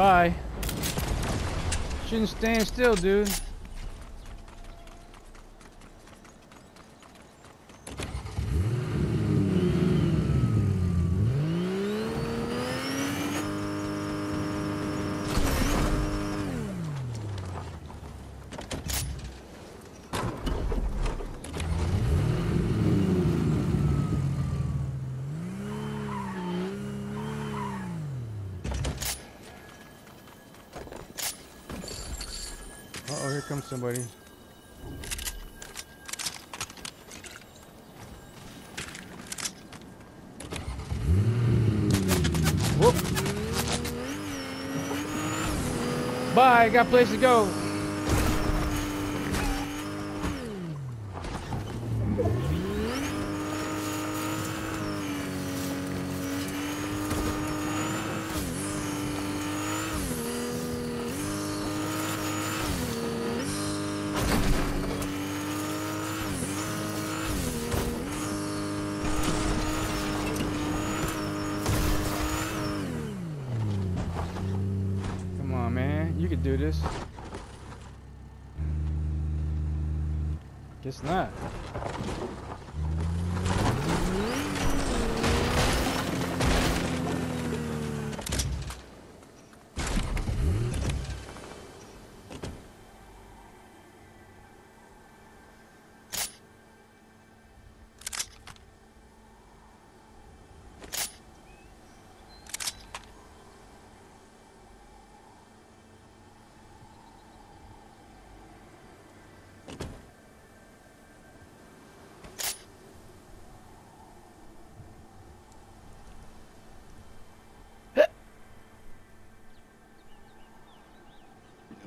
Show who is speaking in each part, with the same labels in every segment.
Speaker 1: Bye. Shouldn't stand still, dude. Uh oh, here comes somebody. Whoop. Bye, got place to go. Come on, man. You could do this. Guess not.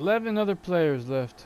Speaker 1: Eleven other players left.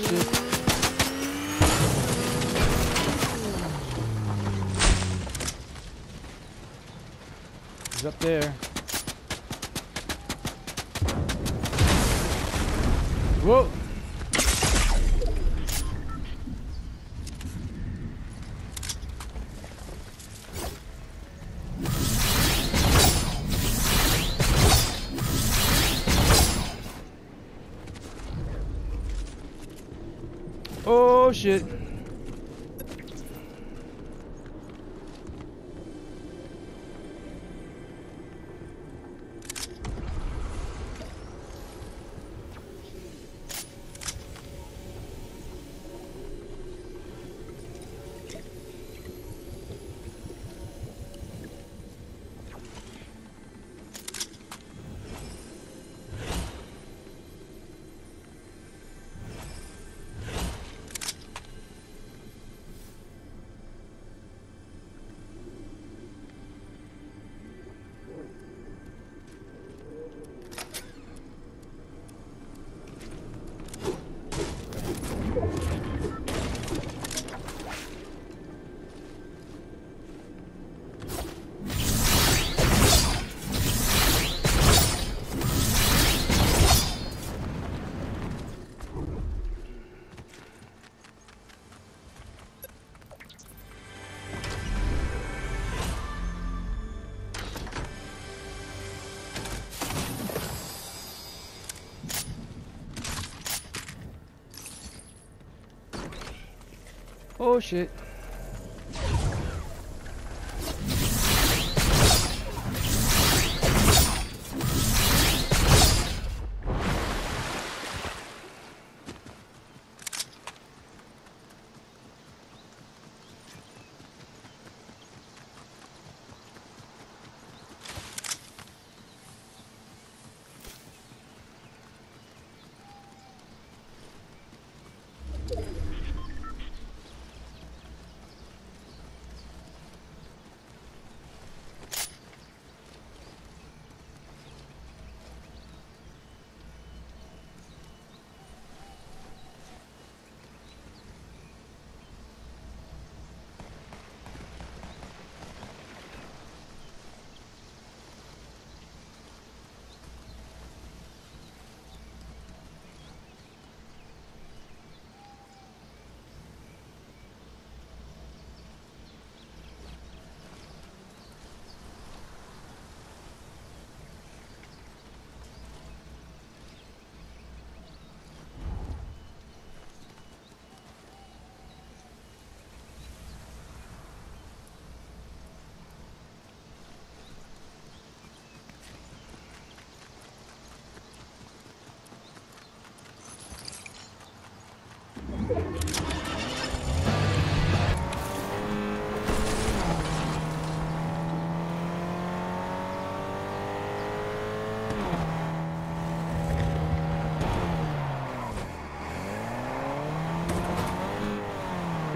Speaker 1: Oh. He's up there. Whoa. Oh shit. Oh shit.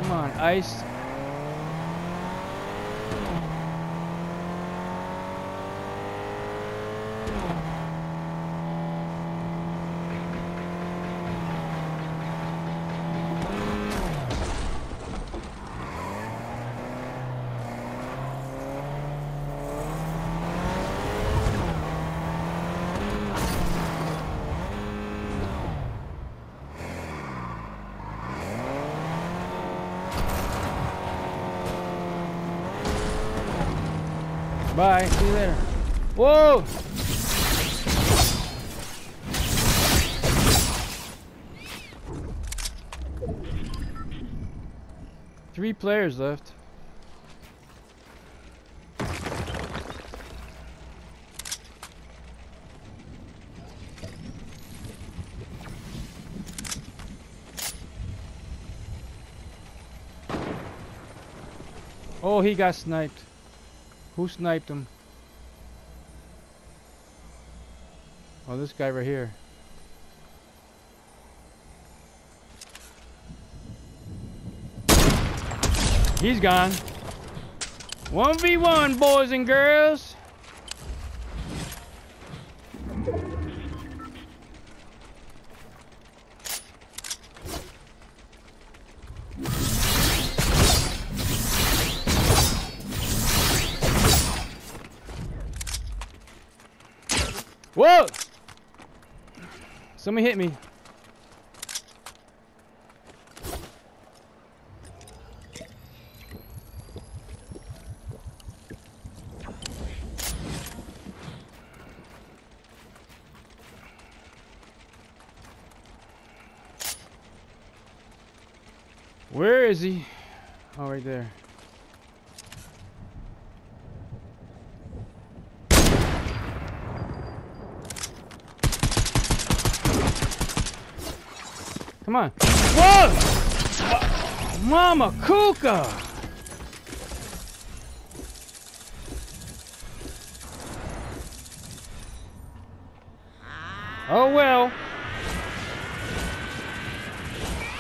Speaker 1: Come on, ice. Bye. See you later. Whoa! Three players left. Oh, he got sniped. Who sniped him? Oh, this guy right here. He's gone. 1v1, boys and girls. Whoa! Somebody hit me. Where is he? Oh, right there. Come on. Whoa! Mama Kuka! Oh well.